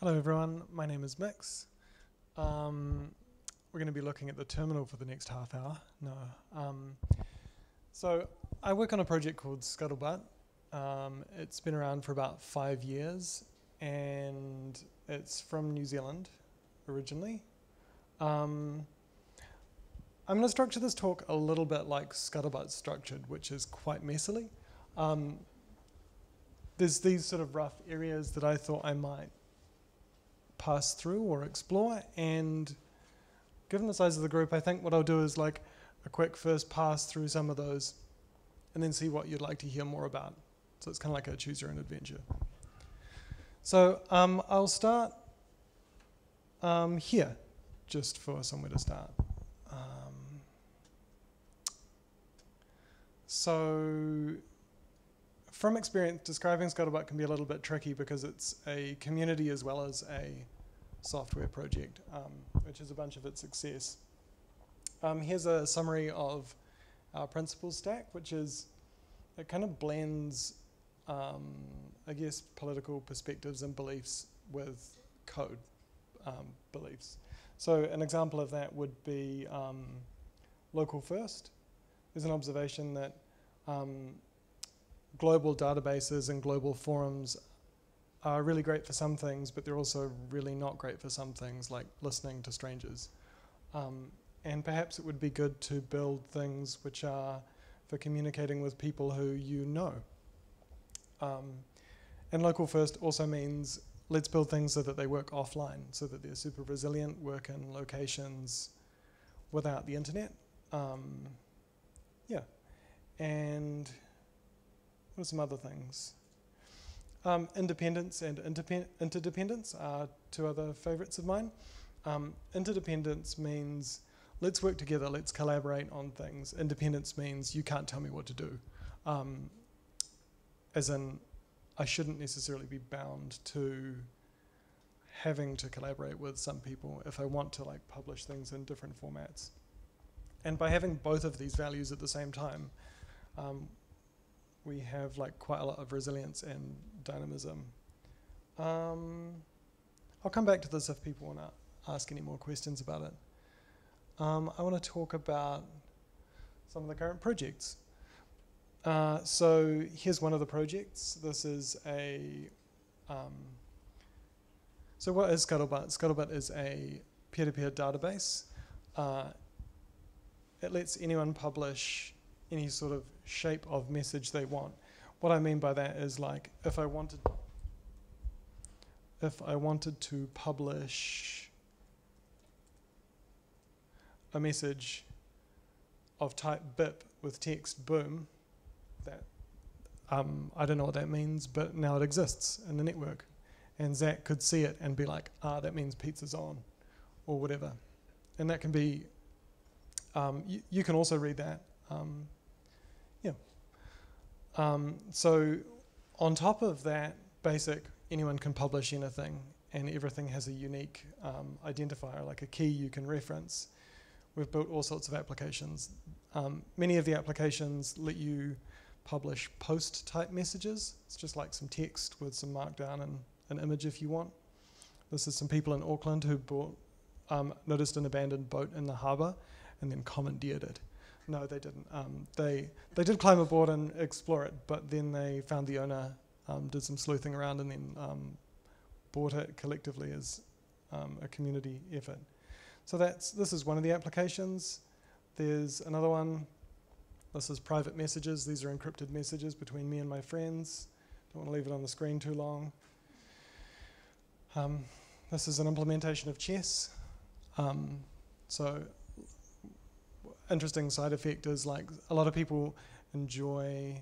Hello everyone, my name is Mix. Um, we're going to be looking at the terminal for the next half hour. No. Um, so I work on a project called Scuttlebutt. Um, it's been around for about five years and it's from New Zealand originally. Um, I'm going to structure this talk a little bit like Scuttlebutt's structured, which is quite messily. Um, there's these sort of rough areas that I thought I might pass through or explore, and given the size of the group, I think what I'll do is like a quick first pass through some of those, and then see what you'd like to hear more about. So it's kind of like a choose your own adventure. So um, I'll start um, here, just for somewhere to start. Um, so from experience, describing Scuttlebutt can be a little bit tricky because it's a community as well as a software project, um, which is a bunch of its success. Um, here's a summary of our principles stack, which is, it kind of blends, um, I guess, political perspectives and beliefs with code um, beliefs. So an example of that would be um, local first. There's an observation that um, global databases and global forums are really great for some things, but they're also really not great for some things, like listening to strangers. Um, and perhaps it would be good to build things which are for communicating with people who you know. Um, and local first also means let's build things so that they work offline, so that they're super resilient, work in locations without the internet. Um, yeah. And what are some other things? Um, independence and interdependence are two other favorites of mine. Um, interdependence means let's work together, let's collaborate on things. Independence means you can't tell me what to do. Um, as in, I shouldn't necessarily be bound to having to collaborate with some people if I want to like publish things in different formats. And by having both of these values at the same time, um, we have like quite a lot of resilience and dynamism. Um, I'll come back to this if people want to ask any more questions about it. Um, I want to talk about some of the current projects. Uh, so here's one of the projects. This is a, um, so what is Scuttlebutt? Scuttlebutt is a peer-to-peer -peer database. Uh, it lets anyone publish any sort of shape of message they want. What I mean by that is like if I wanted if I wanted to publish a message of type BIP with text boom, that um, I don't know what that means, but now it exists in the network. And Zach could see it and be like, ah, that means pizza's on, or whatever. And that can be, um, you can also read that um, um, so on top of that basic, anyone can publish anything and everything has a unique um, identifier, like a key you can reference. We've built all sorts of applications. Um, many of the applications let you publish post type messages. It's just like some text with some markdown and an image if you want. This is some people in Auckland who bought, um, noticed an abandoned boat in the harbour and then commandeered it. No, they didn't. Um, they they did climb aboard and explore it, but then they found the owner, um, did some sleuthing around, and then um, bought it collectively as um, a community effort. So that's this is one of the applications. There's another one. This is private messages. These are encrypted messages between me and my friends. Don't want to leave it on the screen too long. Um, this is an implementation of chess. Um, so interesting side effect is like a lot of people enjoy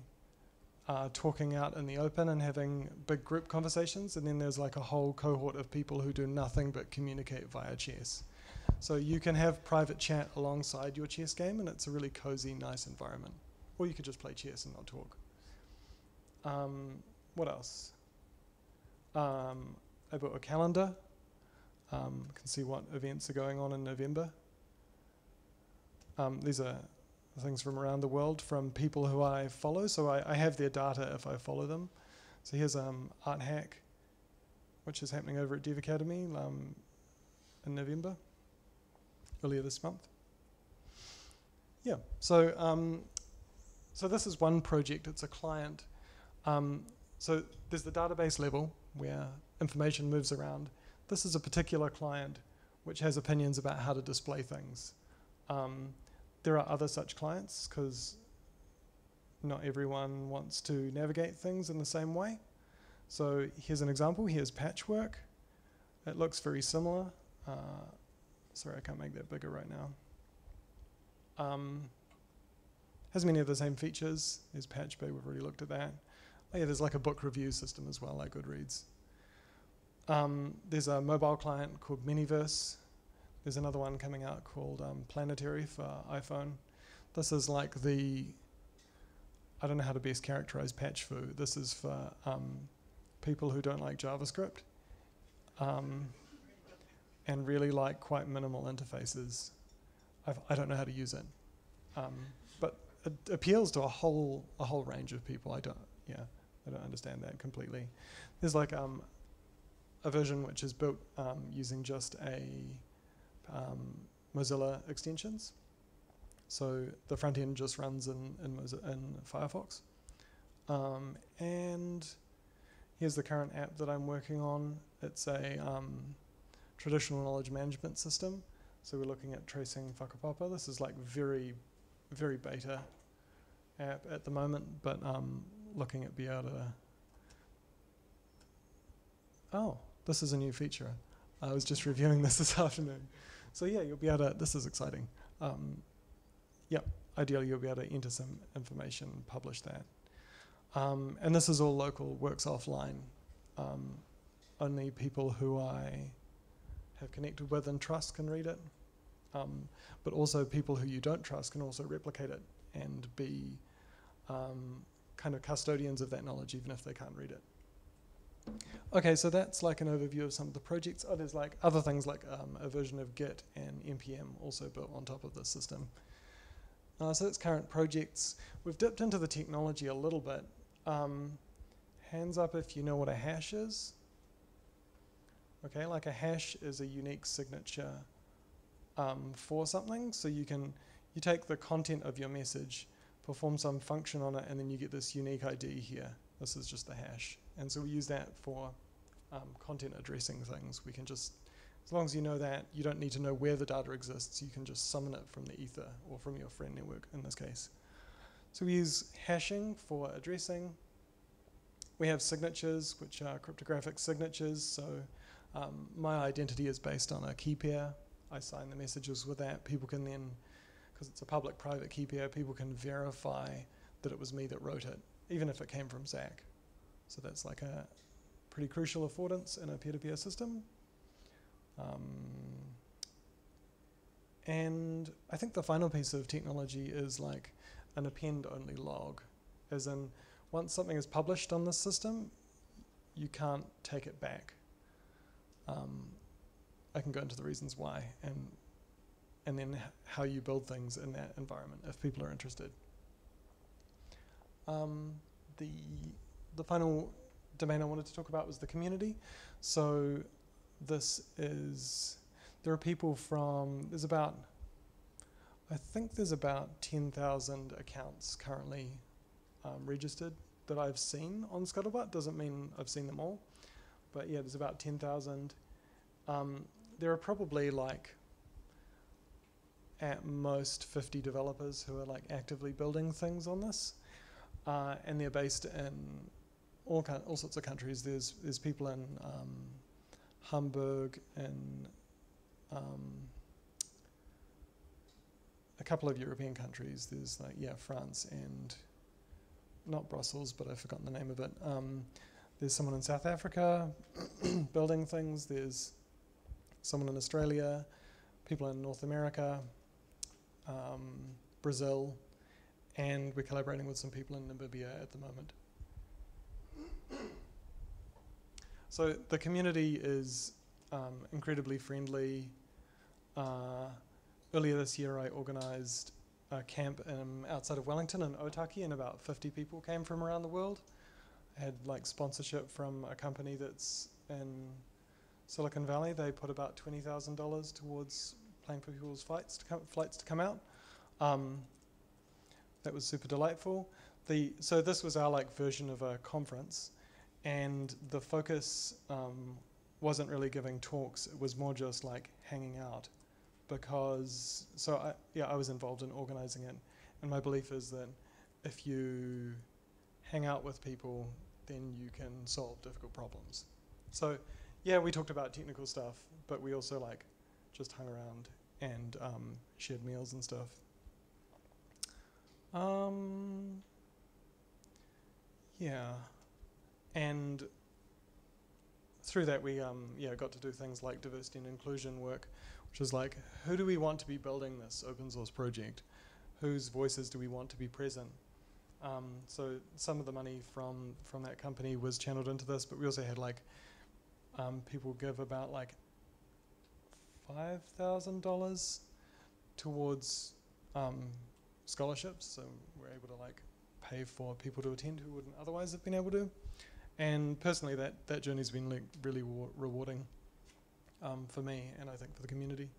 uh, talking out in the open and having big group conversations, and then there's like a whole cohort of people who do nothing but communicate via chess. So you can have private chat alongside your chess game, and it's a really cozy, nice environment. Or you could just play chess and not talk. Um, what else? Um, I built a calendar. Um, can see what events are going on in November. Um, these are things from around the world from people who I follow, so I, I have their data if I follow them. So here's um, Art Hack, which is happening over at Dev Academy um, in November, earlier this month. Yeah, so um, so this is one project. It's a client. Um, so there's the database level where information moves around. This is a particular client which has opinions about how to display things. There are other such clients because not everyone wants to navigate things in the same way. So here's an example. Here's Patchwork. It looks very similar. Uh, sorry, I can't make that bigger right now. Um, has many of the same features. There's PatchBay, we've already looked at that. Oh yeah, there's like a book review system as well, like Goodreads. Um, there's a mobile client called Manyverse. There's another one coming out called um, Planetary for iPhone. This is like the, I don't know how to best characterize Patchfoo. This is for um, people who don't like JavaScript um, and really like quite minimal interfaces. I've, I do not know how to use it, um, but it appeals to a whole a whole range of people. I don't, yeah, I don't understand that completely. There's like um, a version which is built um, using just a um, Mozilla extensions. So the front end just runs in, in, in Firefox. Um, and here's the current app that I'm working on. It's a um, traditional knowledge management system. So we're looking at tracing whakapapa. This is like very, very beta app at the moment, but um, looking at be able to. Oh, this is a new feature. I was just reviewing this this afternoon. So yeah, you'll be able to, this is exciting. Um, yep, ideally you'll be able to enter some information, publish that. Um, and this is all local, works offline. Um, only people who I have connected with and trust can read it. Um, but also people who you don't trust can also replicate it and be um, kind of custodians of that knowledge even if they can't read it. Okay, so that's like an overview of some of the projects. Oh, there's like other things like um, a version of Git and npm also built on top of this system. Uh, so that's current projects. We've dipped into the technology a little bit. Um, hands up if you know what a hash is. Okay, like a hash is a unique signature um, for something. So you can you take the content of your message, perform some function on it, and then you get this unique ID here. This is just the hash. And so we use that for um, content addressing things. We can just, as long as you know that, you don't need to know where the data exists. You can just summon it from the ether or from your friend network in this case. So we use hashing for addressing. We have signatures, which are cryptographic signatures. So um, my identity is based on a key pair. I sign the messages with that. People can then, because it's a public-private key pair, people can verify that it was me that wrote it, even if it came from Zach. So that's like a pretty crucial affordance in a peer-to-peer system. Um, and I think the final piece of technology is like an append-only log, as in once something is published on this system, you can't take it back. Um, I can go into the reasons why and and then how you build things in that environment if people are interested. Um, the the final domain I wanted to talk about was the community. So this is, there are people from, there's about, I think there's about 10,000 accounts currently um, registered that I've seen on Scuttlebutt. Doesn't mean I've seen them all, but yeah, there's about 10,000. Um, there are probably like at most 50 developers who are like actively building things on this. Uh, and they're based in all kind, all sorts of countries. There's there's people in um, Hamburg and um, a couple of European countries. There's like yeah France and not Brussels, but I've forgotten the name of it. Um, there's someone in South Africa building things. There's someone in Australia, people in North America, um, Brazil, and we're collaborating with some people in Namibia at the moment. So the community is um, incredibly friendly. Uh, earlier this year, I organised a camp um, outside of Wellington in Otaki, and about 50 people came from around the world. I had like sponsorship from a company that's in Silicon Valley. They put about twenty thousand dollars towards paying for people's flights to come, flights to come out. Um, that was super delightful. The so this was our like version of a conference, and the focus um, wasn't really giving talks. It was more just like hanging out, because so I, yeah I was involved in organizing it, and my belief is that if you hang out with people, then you can solve difficult problems. So yeah, we talked about technical stuff, but we also like just hung around and um, shared meals and stuff. Um, yeah, and through that we um, yeah got to do things like diversity and inclusion work, which is like who do we want to be building this open source project? Whose voices do we want to be present? Um, so some of the money from from that company was channeled into this, but we also had like um, people give about like five thousand dollars towards um, scholarships, so we're able to like pay for people to attend who wouldn't otherwise have been able to. And personally, that that journey's been like really rewarding um, for me, and I think for the community.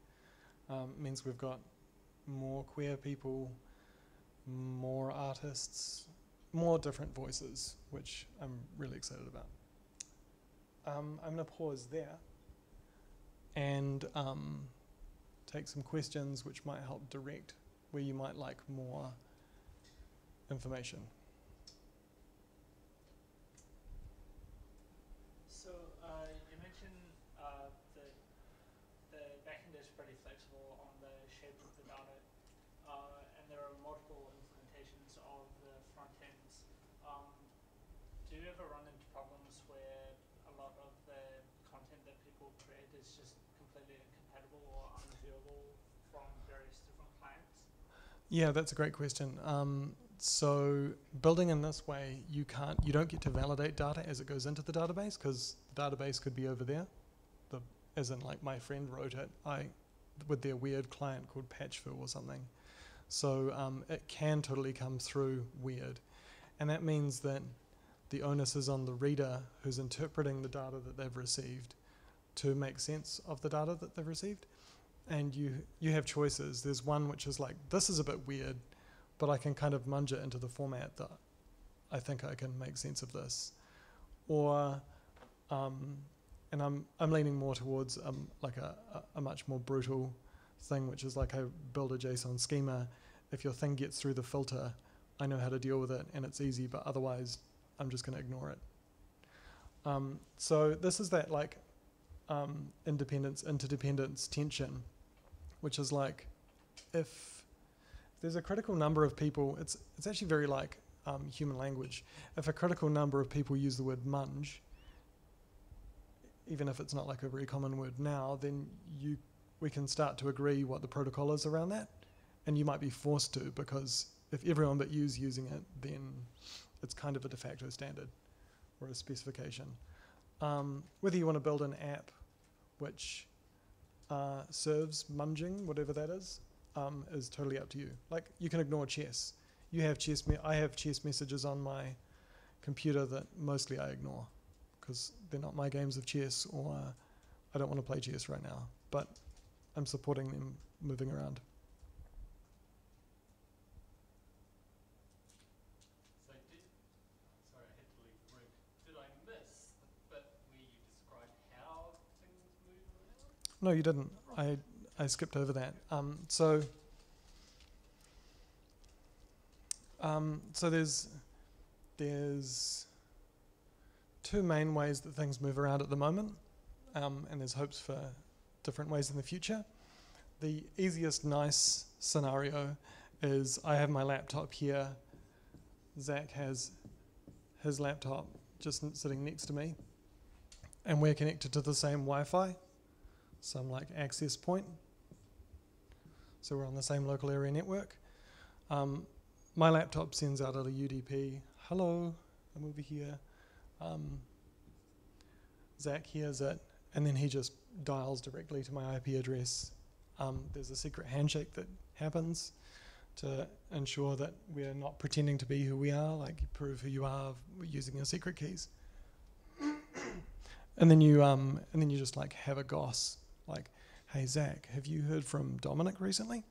Um, means we've got more queer people, more artists, more different voices, which I'm really excited about. Um, I'm going to pause there and um, take some questions which might help direct where you might like more information. So uh, you mentioned uh, that the backend is pretty flexible on the shape of the data, uh, and there are multiple implementations of the front ends. Um, do you ever run into problems where a lot of the content that people create is just completely incompatible or unviewable from various different clients? Yeah, that's a great question. Um, so building in this way, you can't, you don't get to validate data as it goes into the database because the database could be over there. The, as in, like my friend wrote it, I, with their weird client called Patchville or something. So um, it can totally come through weird, and that means that the onus is on the reader who's interpreting the data that they've received to make sense of the data that they've received. And you you have choices. There's one which is like this is a bit weird but I can kind of munge it into the format that I think I can make sense of this. Or, um, and I'm, I'm leaning more towards um, like a, a, a, much more brutal thing, which is like I build a JSON schema. If your thing gets through the filter, I know how to deal with it and it's easy, but otherwise I'm just going to ignore it. Um, so this is that like um, independence, interdependence tension, which is like if there's a critical number of people, it's, it's actually very like um, human language. If a critical number of people use the word munge, even if it's not like a very common word now, then you we can start to agree what the protocol is around that. And you might be forced to because if everyone but you is using it, then it's kind of a de facto standard or a specification. Um, whether you want to build an app which uh, serves munging, whatever that is, um, is totally up to you. Like you can ignore chess. You have chess. I have chess messages on my computer that mostly I ignore because they're not my games of chess, or I don't want to play chess right now. But I'm supporting them moving around. So did, sorry, I had to leave the room. Did I miss the bit where you described how things move around? No, you didn't. I I skipped over that. Um, so, um, so there's there's two main ways that things move around at the moment, um, and there's hopes for different ways in the future. The easiest, nice scenario is I have my laptop here. Zach has his laptop just sitting next to me, and we're connected to the same Wi-Fi, some like access point so we're on the same local area network. Um, my laptop sends out a UDP, hello, I'm over here. Um, Zach hears it, and then he just dials directly to my IP address. Um, there's a secret handshake that happens to ensure that we're not pretending to be who we are, like you prove who you are using your secret keys. and then you um, and then you just like have a goss like, "Hey Zach, have you heard from Dominic recently?"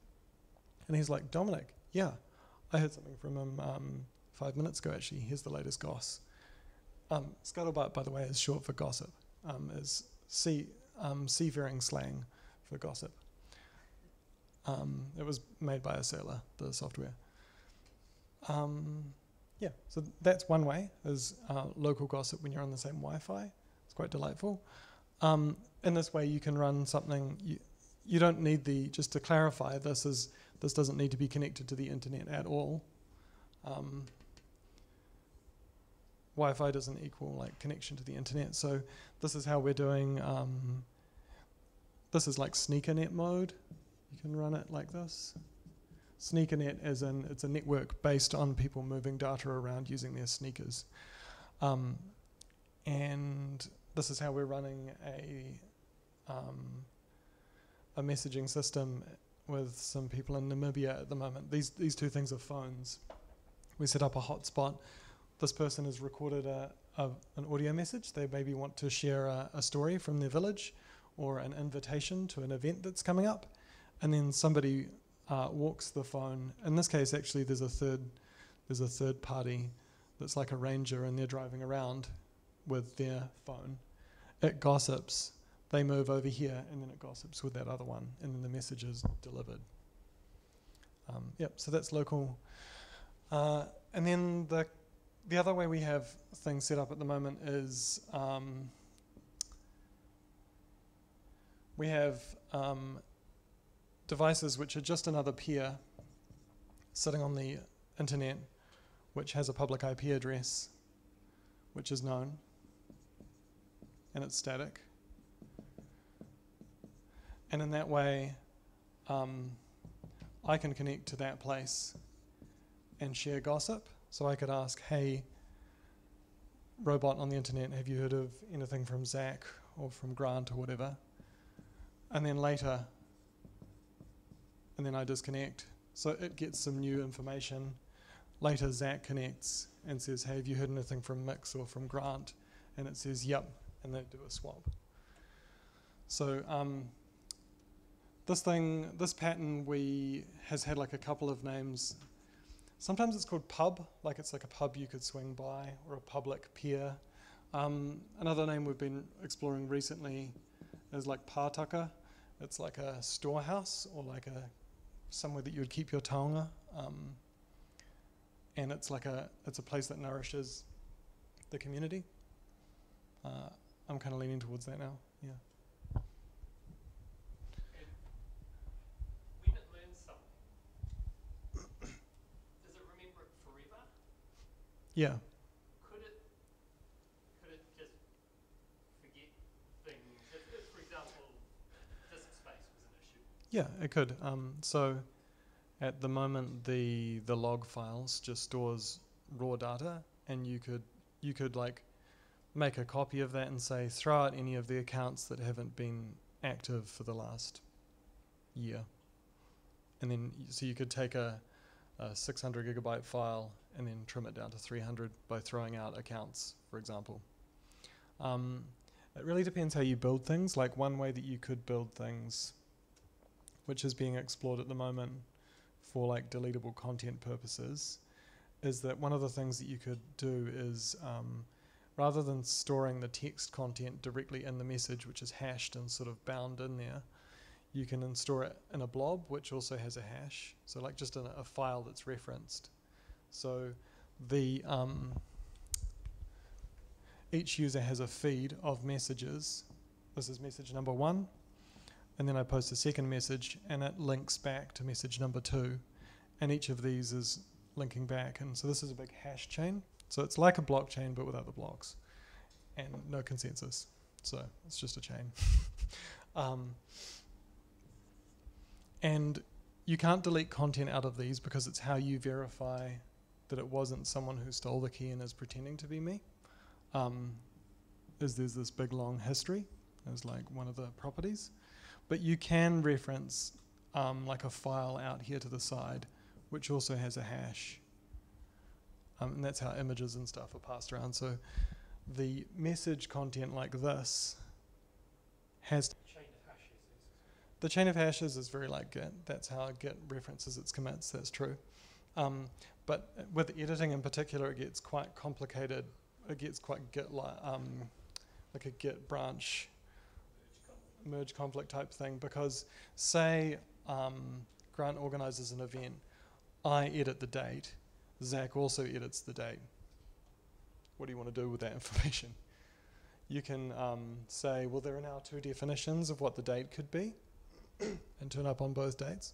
And he's like, "Dominic, yeah, I heard something from him um, five minutes ago. Actually, here's the latest goss." Um, scuttlebutt, by the way, is short for gossip. Um, is sea um, seafaring slang for gossip. Um, it was made by a sailor, the software. Um, yeah, so that's one way is uh, local gossip when you're on the same Wi-Fi. It's quite delightful. In this way, you can run something. You, you don't need the just to clarify. This is this doesn't need to be connected to the internet at all. Um, Wi-Fi doesn't equal like connection to the internet. So this is how we're doing. Um, this is like sneakernet mode. You can run it like this. Sneakernet as in it's a network based on people moving data around using their sneakers. Um, and this is how we're running a um, a messaging system with some people in Namibia at the moment. These these two things are phones. We set up a hotspot. This person has recorded a, a an audio message. They maybe want to share a, a story from their village or an invitation to an event that's coming up, and then somebody uh, walks the phone. In this case, actually, there's a third there's a third party that's like a ranger, and they're driving around with their phone. It gossips. They move over here, and then it gossips with that other one, and then the message is delivered. Um, yep. So that's local. Uh, and then the the other way we have things set up at the moment is um, we have um, devices which are just another peer sitting on the internet, which has a public IP address, which is known, and it's static. And in that way, um, I can connect to that place and share gossip. So I could ask, hey, robot on the internet, have you heard of anything from Zach or from Grant or whatever? And then later, and then I disconnect. So it gets some new information. Later, Zach connects and says, hey, have you heard anything from Mix or from Grant? And it says, yep, and they do a swap. So um, this thing, this pattern, we has had like a couple of names Sometimes it's called pub, like it's like a pub you could swing by, or a public peer. Um, another name we've been exploring recently is like pātaka. It's like a storehouse or like a somewhere that you would keep your taonga. Um, and it's like a it's a place that nourishes the community. Uh, I'm kind of leaning towards that now. Yeah. When it learns something, does it remember it forever? Yeah. Could it, could it just forget things? If, if for example, disk space was an issue. Yeah, it could. Um, so at the moment, the the log files just stores raw data, and you could you could like make a copy of that and say throw out any of the accounts that haven't been active for the last year, and then so you could take a, a 600 gigabyte file and then trim it down to 300 by throwing out accounts, for example. Um, it really depends how you build things. Like one way that you could build things which is being explored at the moment for like deletable content purposes, is that one of the things that you could do is um, rather than storing the text content directly in the message, which is hashed and sort of bound in there, you can store it in a blob, which also has a hash. So like just in a, a file that's referenced. So the um, each user has a feed of messages. This is message number one and then I post a second message and it links back to message number two. And each of these is linking back. And so this is a big hash chain. So it's like a blockchain but without the blocks and no consensus. So it's just a chain. um, and you can't delete content out of these because it's how you verify that it wasn't someone who stole the key and is pretending to be me. Um, is there's this big long history as like one of the properties but you can reference um, like a file out here to the side, which also has a hash. Um, and that's how images and stuff are passed around. So the message content like this has Chain of hashes is. The chain of hashes is very like Git. That's how Git references its commits. That's true. Um, but with editing in particular, it gets quite complicated. It gets quite Git like, um, like a Git branch merge conflict type thing. Because say um, Grant organizes an event, I edit the date. Zach also edits the date. What do you want to do with that information? You can um, say, well, there are now two definitions of what the date could be and turn up on both dates.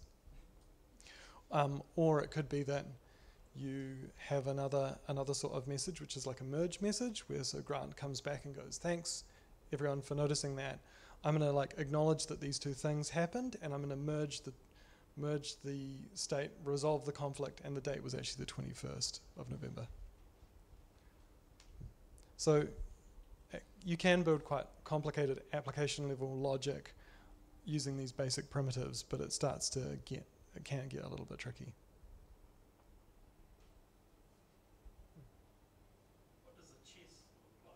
Um, or it could be that you have another another sort of message, which is like a merge message, where so Grant comes back and goes, "Thanks, everyone, for noticing that. I'm going to like acknowledge that these two things happened, and I'm going to merge the merge the state, resolve the conflict, and the date was actually the 21st of November. So uh, you can build quite complicated application level logic using these basic primitives, but it starts to get, it can get a little bit tricky. What does a chess look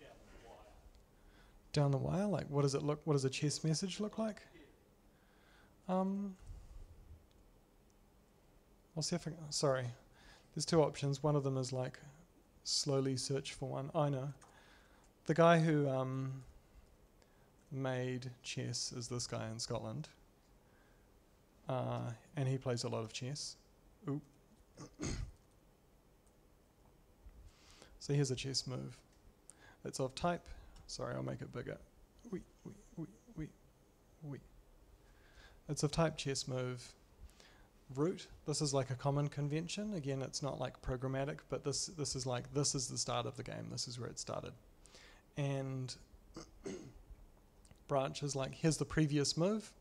like? Down the wire. Down the wire, like what does it look, what does a chess message look like? Um, I'll see if I, sorry, there's two options. One of them is like slowly search for one. I know. The guy who um, made chess is this guy in Scotland. Uh, and he plays a lot of chess. Oop. so here's a chess move. It's of type. Sorry, I'll make it bigger. We, we, we, we, we. It's of type chess move. Root. This is like a common convention. Again, it's not like programmatic, but this this is like this is the start of the game. This is where it started. And branch is like here's the previous move,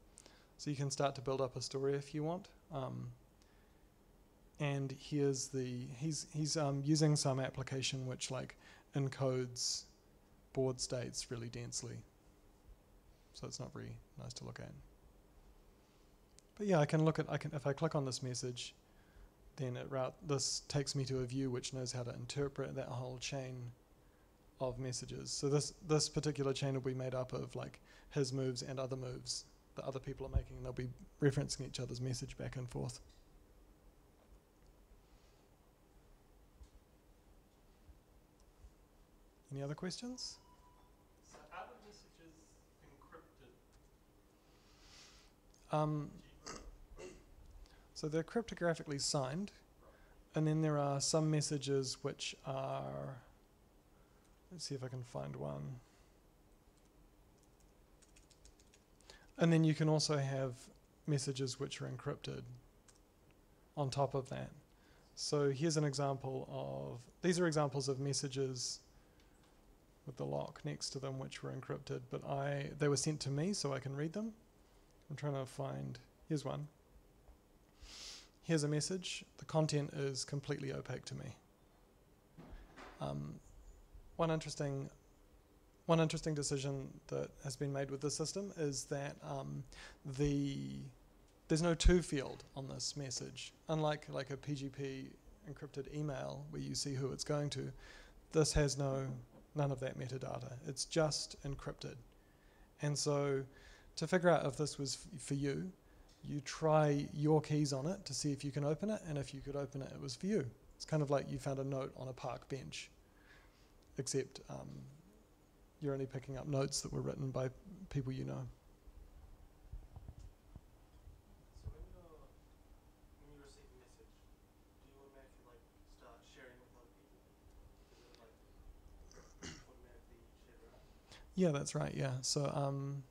so you can start to build up a story if you want. Um, and here's the he's he's um, using some application which like encodes board states really densely. So it's not very nice to look at. But yeah, I can look at I can if I click on this message, then it route this takes me to a view which knows how to interpret that whole chain of messages. So this this particular chain will be made up of like his moves and other moves that other people are making. And they'll be referencing each other's message back and forth. Any other questions? So are the messages encrypted? Um, so they're cryptographically signed, and then there are some messages which are. Let's see if I can find one. And then you can also have messages which are encrypted on top of that. So here's an example of these are examples of messages with the lock next to them which were encrypted, but I they were sent to me so I can read them. I'm trying to find. Here's one. Here's a message. The content is completely opaque to me. Um, one interesting, one interesting decision that has been made with this system is that um, the there's no to field on this message. Unlike like a PGP encrypted email where you see who it's going to, this has no none of that metadata. It's just encrypted, and so to figure out if this was for you, you try your keys on it to see if you can open it, and if you could open it, it was for you. It's kind of like you found a note on a park bench, except um, you're only picking up notes that were written by people you know. So when you're when you receive a message, do you automatically like start sharing with other people? Is it like automatically shared around? Yeah, that's right. Yeah. So um,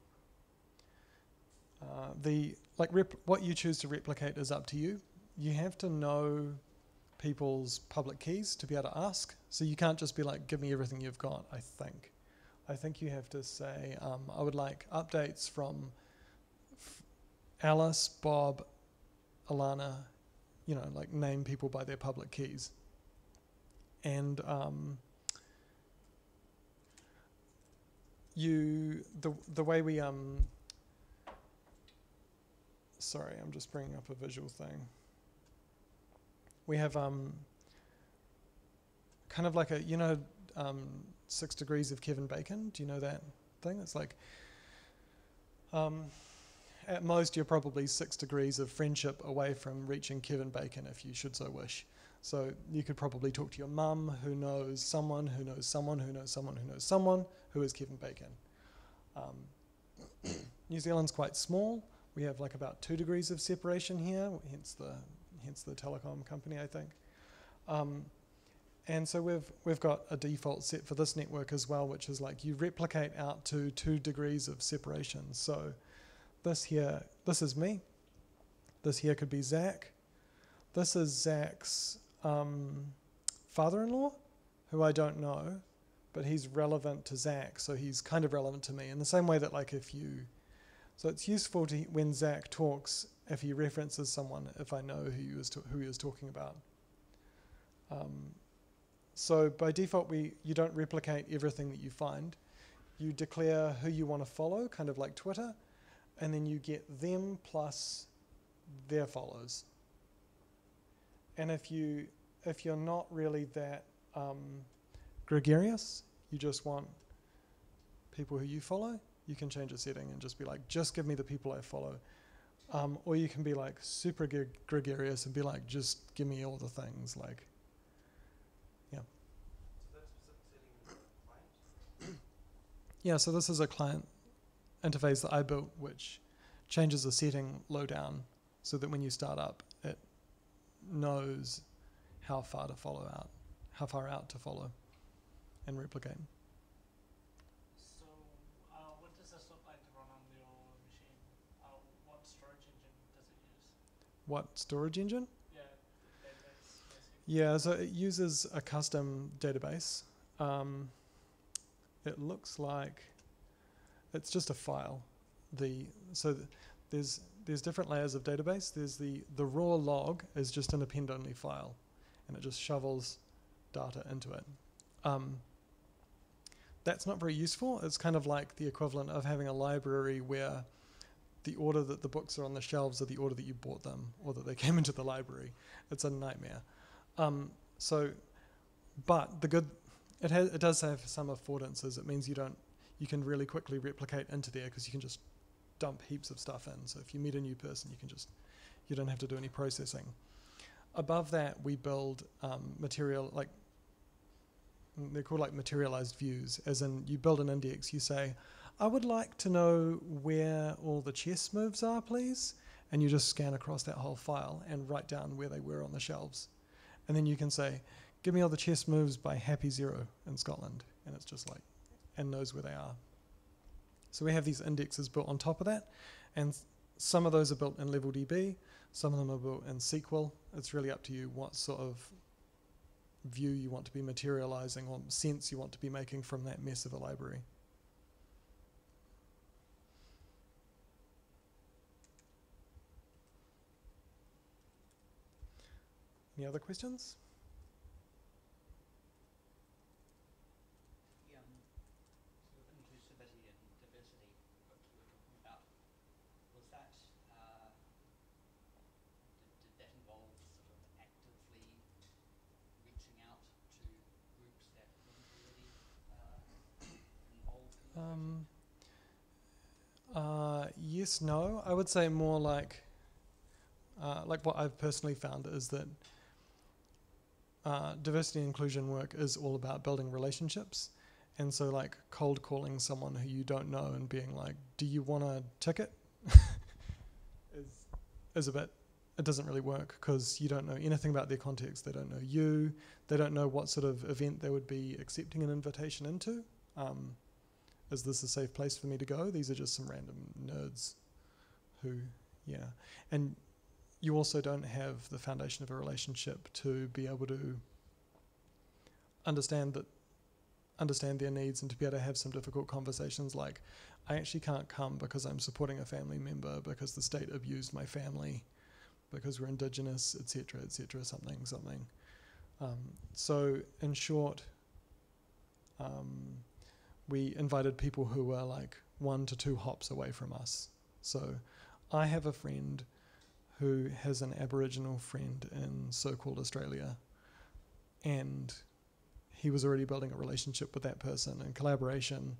uh, the like rep- what you choose to replicate is up to you. You have to know people's public keys to be able to ask. So you can't just be like, "Give me everything you've got." I think. I think you have to say, um, "I would like updates from Alice, Bob, Alana." You know, like name people by their public keys. And um, you the the way we um sorry i'm just bringing up a visual thing we have um kind of like a you know um, six degrees of Kevin Bacon. Do you know that thing? It's like um, at most you're probably six degrees of friendship away from reaching Kevin Bacon if you should so wish. So you could probably talk to your mum who knows someone who knows someone who knows someone who knows someone who is Kevin Bacon. Um, New Zealand's quite small. We have like about two degrees of separation here, hence the hence the telecom company, I think. Um, and so we've we've got a default set for this network as well, which is like you replicate out to two degrees of separation. So this here, this is me. This here could be Zach. This is Zach's um, father-in-law, who I don't know, but he's relevant to Zach, so he's kind of relevant to me in the same way that like if you, so it's useful to when Zach talks if he references someone if I know who he was who he was talking about. Um, so by default, we you don't replicate everything that you find. You declare who you want to follow, kind of like Twitter, and then you get them plus their follows. And if you if you're not really that um, gregarious, you just want people who you follow, you can change a setting and just be like, just give me the people I follow. Um, or you can be like super gre- gregarious and be like, just give me all the things. Like, So that specific setting is a client? yeah, so this is a client interface that I built, which changes the setting low down so that when you start up, it knows how far to follow out, how far out to follow and replicate. So, uh, what does this look like to run on your machine? Uh, what storage engine does it use? What storage engine? Yeah, database. Yeah, so it uses a custom database. Um, it looks like it's just a file. The so th- there's there's different layers of database. There's the the raw log is just an append only file, and it just shovels data into it. Um, that's not very useful. It's kind of like the equivalent of having a library where the order that the books are on the shelves or the order that you bought them or that they came into the library. It's a nightmare. Um, so, but the good, it it does have some affordances. It means you don't, you can really quickly replicate into there because you can just dump heaps of stuff in. So if you meet a new person, you can just, you don't have to do any processing. Above that, we build um, material like they're called like materialized views, as in you build an index. You say, I would like to know where all the chess moves are, please. And you just scan across that whole file and write down where they were on the shelves. And then you can say, give me all the chess moves by Happy Zero in Scotland. And it's just like, and knows where they are. So we have these indexes built on top of that. And some of those are built in LevelDB, some of them are built in SQL. It's really up to you what sort of view you want to be materializing or sense you want to be making from that mess of a library. Any other questions? The um, sort of inclusivity and diversity book you were talking about, was that, uh, did, did that involve sort of actively reaching out to groups that weren't already uh, involved in Um, uh, yes, no. I would say more like, uh, like what I've personally found is that uh, diversity and inclusion work is all about building relationships. And so, like, cold calling someone who you don't know and being like, do you want a ticket? is, is a bit, it doesn't really work because you don't know anything about their context. They don't know you. They don't know what sort of event they would be accepting an invitation into. Um, is this a safe place for me to go? These are just some random nerds who, yeah. And you also don't have the foundation of a relationship to be able to understand that understand their needs and to be able to have some difficult conversations like I actually can't come because I'm supporting a family member because the state abused my family because we're indigenous etc etc something something um, so in short um, we invited people who were like one to two hops away from us. So I have a friend who has an Aboriginal friend in so called Australia, and he was already building a relationship with that person and collaboration,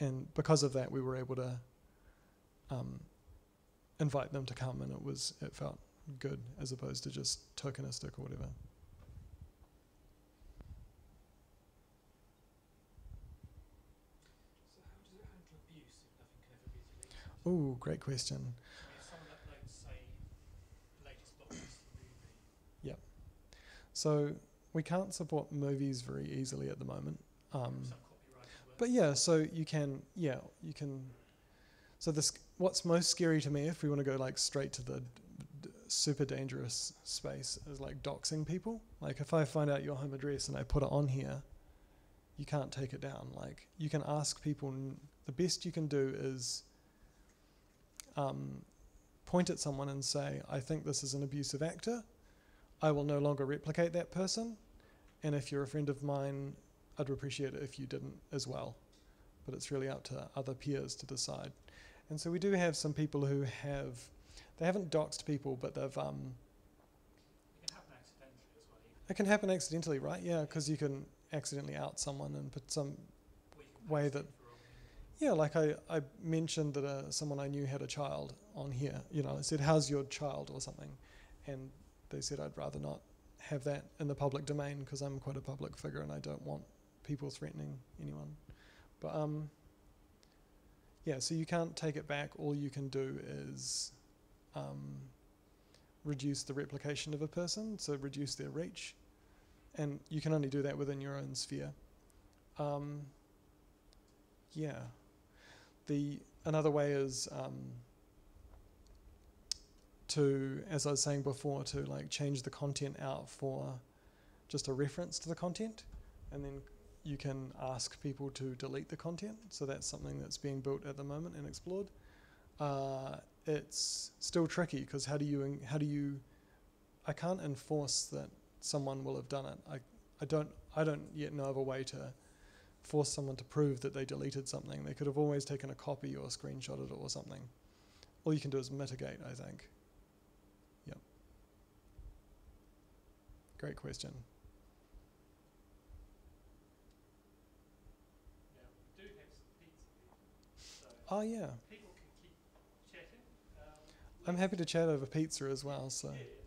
and because of that, we were able to um, invite them to come, and it was it felt good as opposed to just tokenistic or whatever. So how does it handle abuse if nothing can ever be? Oh, great question. I mean, if someone uploads, say, the latest blockbuster movie, So we can't support movies very easily at the moment. Um, some copyrighted work. But yeah, so you can, yeah, you can. So this, what's most scary to me, if we want to go like straight to the d- d- super dangerous space, is like doxing people. Like if I find out your home address and I put it on here, you can't take it down. Like you can ask people. n- The best you can do is um, point at someone and say, "I think this is an abusive actor. I will no longer replicate that person." And if you're a friend of mine, I'd appreciate it if you didn't as well. But it's really up to other peers to decide. And so we do have some people who have, they haven't doxed people, but they've, um, It can happen accidentally as well. It can happen accidentally, right? Yeah, because you can accidentally out someone and put some, Way that- yeah, like I, I mentioned that uh, someone I knew had a child on here. You know, I said, how's your child or something? And they said, I'd rather not have that in the public domain because I'm quite a public figure and I don't want people threatening anyone. But um, yeah, so you can't take it back. All you can do is um, reduce the replication of a person, so reduce their reach, and you can only do that within your own sphere. Um, yeah, the another way is um, to, as I was saying before, to like change the content out for just a reference to the content, and then you can ask people to delete the content. So that's something that's being built at the moment and explored. Uh, it's still tricky because how do you how do you I can't enforce that someone will have done it. I, I don't I don't yet know of a way to force someone to prove that they deleted something. They could have always taken a copy or screenshotted it or something. All you can do is mitigate, I think. Great question. Yeah, we do have some pizza so Oh yeah. people can keep chatting. Um, I'm happy to chat over pizza as well, so Yeah,